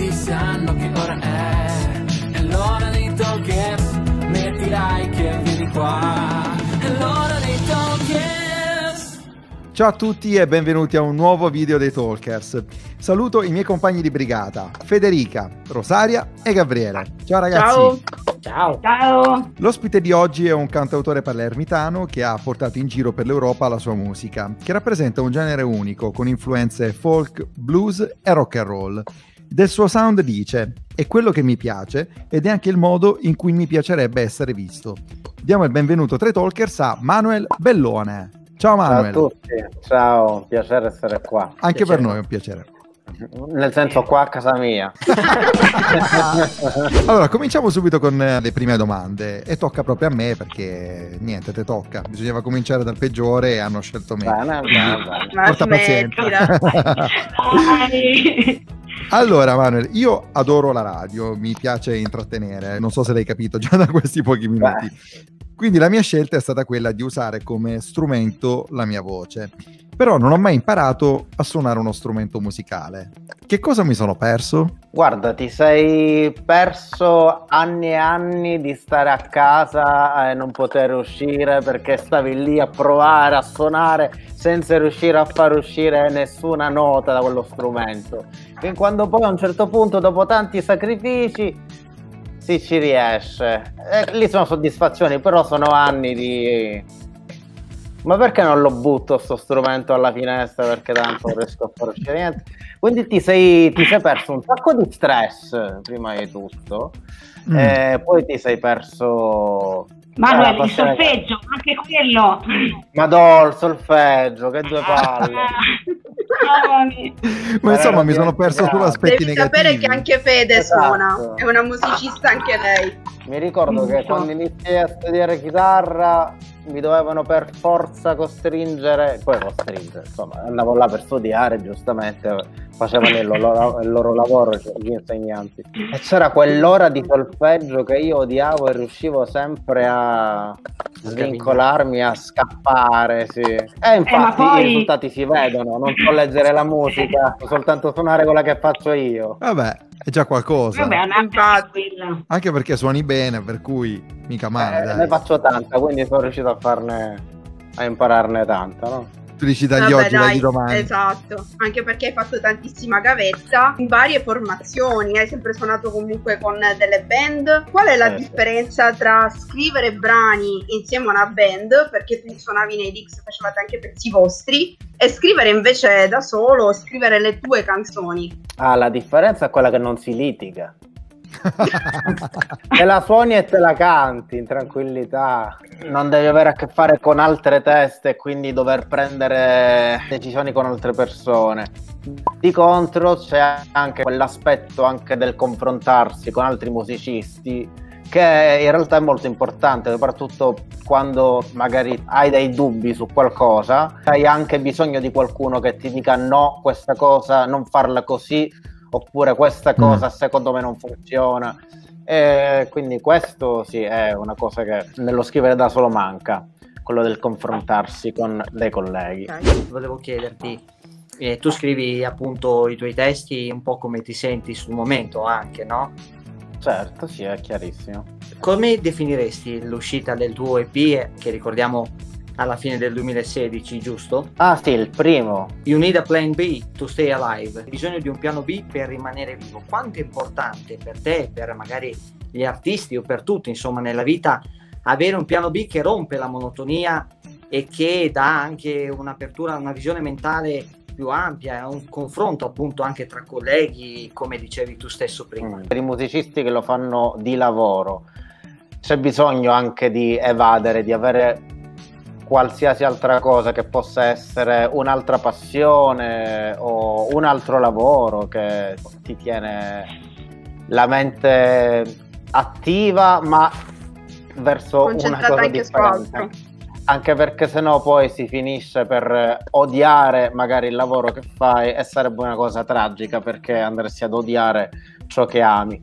tutti sanno che ora è, è l'ora dei talkers, metti like e vieni qua, è l'ora dei talkers. Ciao a tutti e benvenuti a un nuovo video dei Talkers. Saluto i miei compagni di brigata, Federica, Rosaria e Gabriele. Ciao ragazzi. Ciao. Ciao. Ciao. L'ospite di oggi è un cantautore palermitano che ha portato in giro per l'Europa la sua musica, che rappresenta un genere unico con influenze folk, blues e rock and roll. Del suo sound dice: È quello che mi piace ed è anche il modo in cui mi piacerebbe essere visto. Diamo il benvenuto tra i talkers a Manuel Bellone. Ciao Manuel. Ciao a tutti, ciao, piacere essere qua. Anche piacere. per noi è un piacere. Nel senso qua a casa mia. allora, cominciamo subito con eh, le prime domande e tocca proprio a me perché niente, te tocca. Bisognava cominciare dal peggiore e hanno scelto me. Bene, bene, bene. Porta pazienza. Allora, Manuel, io adoro la radio, mi piace intrattenere, non so se l'hai capito già da questi pochi minuti. Beh. Quindi la mia scelta è stata quella di usare come strumento la mia voce. Però non ho mai imparato a suonare uno strumento musicale. Che cosa mi sono perso? Guarda, ti sei perso anni e anni di stare a casa e non poter uscire perché stavi lì a provare a suonare senza riuscire a far uscire nessuna nota da quello strumento. E quando poi a un certo punto, dopo tanti sacrifici, sì, ci riesce. Eh, lì sono soddisfazioni, però sono anni di... Ma perché non lo butto sto strumento alla finestra perché tanto non riesco a far uscire niente? Quindi ti sei, ti sei perso un sacco di stress, prima di tutto, mm. e poi ti sei perso... Manuel, il solfeggio, anche quello. Madò, il solfeggio, che due palle. Ma insomma, mi sono perso solo aspetti Devi negativi. sapere che anche Fede esatto. suona, è una musicista anche lei. Mi ricordo che quando iniziai a studiare chitarra mi dovevano per forza costringere, poi costringere, insomma, andavo là per studiare, giustamente, facevano il loro, il loro lavoro cioè, gli insegnanti. E c'era quell'ora di solfeggio che io odiavo e riuscivo sempre a svincolarmi, a scappare, sì. E infatti eh, poi... i risultati si vedono, non so leggere la musica, soltanto suonare quella che faccio io. Vabbè, è già qualcosa. Vabbè, Anche perché suoni bene, per cui mica male. Eh, ne faccio tanta, quindi sono riuscito a farne, a impararne tanta, no? Dagli Vabbè, oggi, dai, dagli domani. Esatto, anche perché hai fatto tantissima gavetta in varie formazioni, hai sempre suonato comunque con delle band. Qual è la eh, differenza tra scrivere brani insieme a una band, perché tu suonavi nei Dix, facevate anche pezzi vostri, e scrivere invece da solo, scrivere le tue canzoni? Ah, la differenza è quella che non si litiga. Te la suoni e te la canti in tranquillità. Non devi avere a che fare con altre teste e quindi dover prendere decisioni con altre persone. Di contro c'è anche quell'aspetto anche del confrontarsi con altri musicisti che in realtà è molto importante, soprattutto quando magari hai dei dubbi su qualcosa, hai anche bisogno di qualcuno che ti dica no, questa cosa non farla così oppure questa cosa mm. secondo me non funziona. E quindi questo sì è una cosa che nello scrivere da solo manca, quello del confrontarsi con dei colleghi. Volevo chiederti, eh, tu scrivi appunto i tuoi testi un po' come ti senti sul momento anche, no? Certo, sì, è chiarissimo. Come definiresti l'uscita del tuo EP, che ricordiamo alla fine del 2016, giusto? Ah sì, il primo. You need a plan B to stay alive. Bisogno di un piano B per rimanere vivo. Quanto è importante per te, per magari gli artisti o per tutti, insomma, nella vita, avere un piano B che rompe la monotonia e che dà anche un'apertura, una visione mentale più ampia, un confronto appunto anche tra colleghi, come dicevi tu stesso prima. Mm. Per i musicisti che lo fanno di lavoro c'è bisogno anche di evadere, di avere qualsiasi altra cosa che possa essere un'altra passione o un altro lavoro che ti tiene la mente attiva ma verso una cosa differente. anche perché sennò poi si finisce per odiare magari il lavoro che fai e sarebbe una cosa tragica perché andresti ad odiare ciò che ami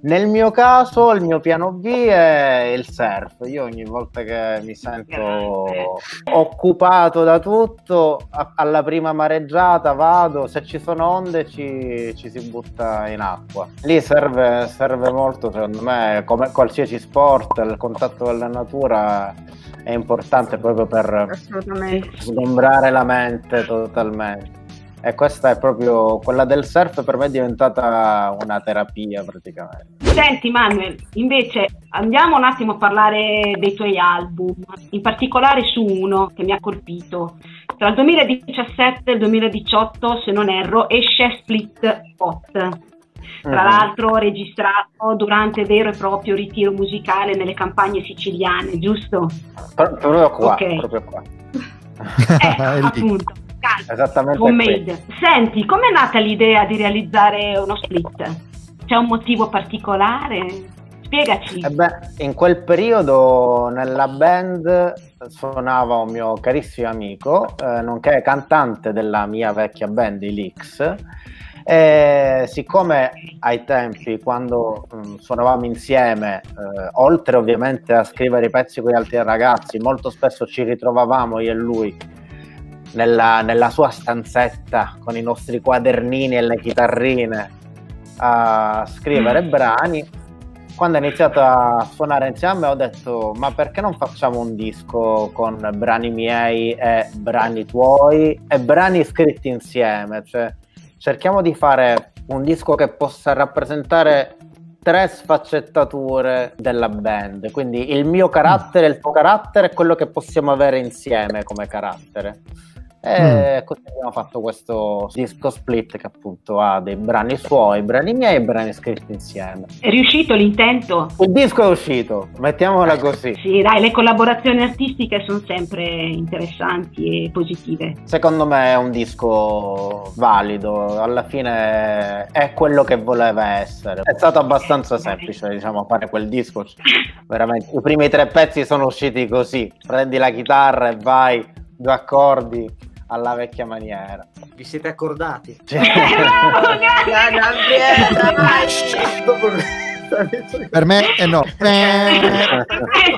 Nel mio caso, il mio piano B è il surf. Io ogni volta che mi sento occupato da tutto, a- alla prima mareggiata vado, se ci sono onde ci, ci si butta in acqua. Lì serve, serve molto, secondo me, come qualsiasi sport, il contatto con la natura è importante proprio per sgombrare la mente totalmente. E questa è proprio quella del surf per me è diventata una terapia praticamente. Senti Manuel, invece andiamo un attimo a parlare dei tuoi album, in particolare su uno che mi ha colpito. Tra il 2017 e il 2018, se non erro, esce Split Pot. Tra Mhm. l'altro registrato durante vero e proprio ritiro musicale nelle campagne siciliane, giusto? Pro- proprio qua, Ok. proprio qua. Eh, appunto. Calma, Esattamente homemade. Senti, com'è nata l'idea di realizzare uno split? C'è un motivo particolare? Spiegaci. E beh, in quel periodo nella band suonava un mio carissimo amico, eh, nonché cantante della mia vecchia band, i Leaks. E siccome ai tempi, quando mh, suonavamo insieme, eh, oltre ovviamente a scrivere i pezzi con gli altri ragazzi, molto spesso ci ritrovavamo io e lui nella, nella sua stanzetta con i nostri quadernini e le chitarrine a scrivere brani. Quando ho iniziato a suonare insieme ho detto ma perché non facciamo un disco con brani miei e brani tuoi e brani scritti insieme? Cioè, cerchiamo di fare un disco che possa rappresentare tre sfaccettature della band. Quindi il mio carattere, il tuo carattere e quello che possiamo avere insieme come carattere. E così abbiamo fatto questo disco split che appunto ha dei brani suoi, brani miei e brani scritti insieme. È riuscito l'intento? Il disco è uscito, mettiamola così. Sì, dai, le collaborazioni artistiche sono sempre interessanti e positive. Secondo me è un disco valido, alla fine è quello che voleva essere. È stato abbastanza semplice, diciamo, fare quel disco. Veramente, i primi tre pezzi sono usciti così. Prendi la chitarra e vai, due accordi alla vecchia maniera. Vi siete accordati? Cioè, Per me è no.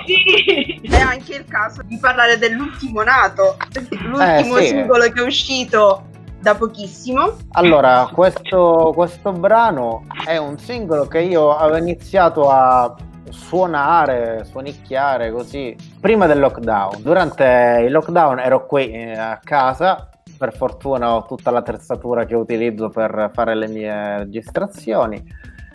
Sì! È anche il caso di parlare dell'ultimo nato, l'ultimo Eh, sì. singolo che è uscito da pochissimo. Allora, questo, questo brano è un singolo che io avevo iniziato a suonare, suonicchiare così prima del lockdown. Durante il lockdown ero qui eh, a casa, per fortuna ho tutta l'attrezzatura che utilizzo per fare le mie registrazioni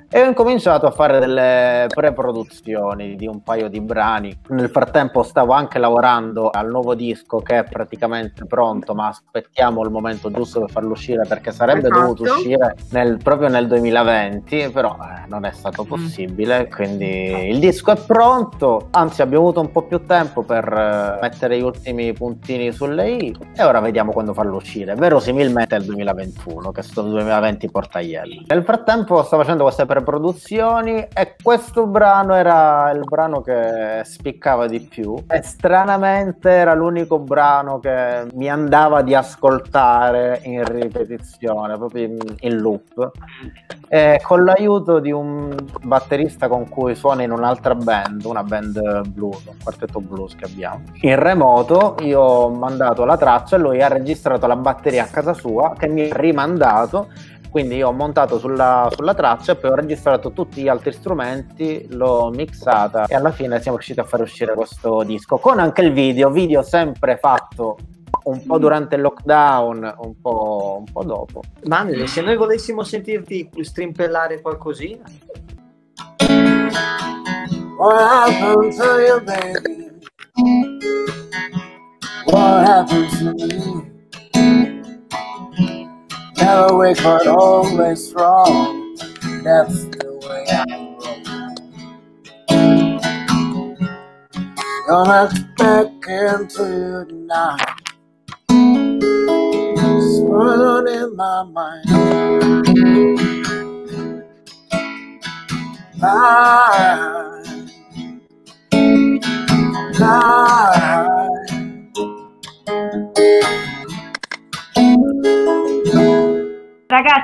e ho incominciato a fare delle pre-produzioni di un paio di brani. Nel frattempo stavo anche lavorando al nuovo disco che è praticamente pronto, ma aspettiamo il momento giusto per farlo uscire perché sarebbe Esatto. dovuto uscire nel- proprio nel 2020, però eh, non è stato possibile, quindi il disco è pronto, anzi abbiamo avuto un po' più tempo per eh, mettere gli ultimi puntini sulle i e ora vediamo quando farlo uscire. Verosimilmente è il 2021, che sto 2020 porta ieri. Nel frattempo sto facendo queste preproduzioni e questo brano era il brano che spiccava di più e stranamente era l'unico brano che mi andava di ascoltare in ripetizione, proprio in, in loop. E con l'aiuto di un batterista con cui suona in un'altra band, una band blues, un quartetto blues che abbiamo. In remoto io ho mandato la traccia e lui ha registrato la batteria a casa sua che mi ha rimandato quindi io ho montato sulla, sulla traccia e poi ho registrato tutti gli altri strumenti, l'ho mixata e alla fine siamo riusciti a fare uscire questo disco con anche il video, video sempre fatto un po' durante il lockdown, un po', un po' dopo. Manuel, se noi volessimo sentirti strimpellare qualcosina, What happened to you, baby? What happened to me? Never weak but always strong. That's the way I roll. Gonna get back into you tonight. Swirling in my mind. Lie.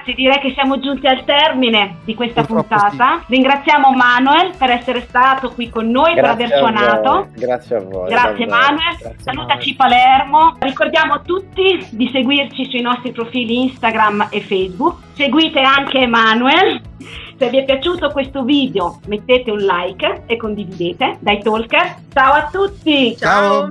Ragazzi, direi che siamo giunti al termine di questa Purtroppo puntata. Ringraziamo Manuel per essere stato qui con noi, per aver Grazie suonato. voi, Grazie a voi. Grazie davvero. Manuel, Grazie, salutaci Palermo. Ricordiamo a tutti di seguirci sui nostri profili Instagram e Facebook. Seguite anche Emanuel. Se vi è piaciuto questo video mettete un like e condividete dai talker. Ciao a tutti! Ciao.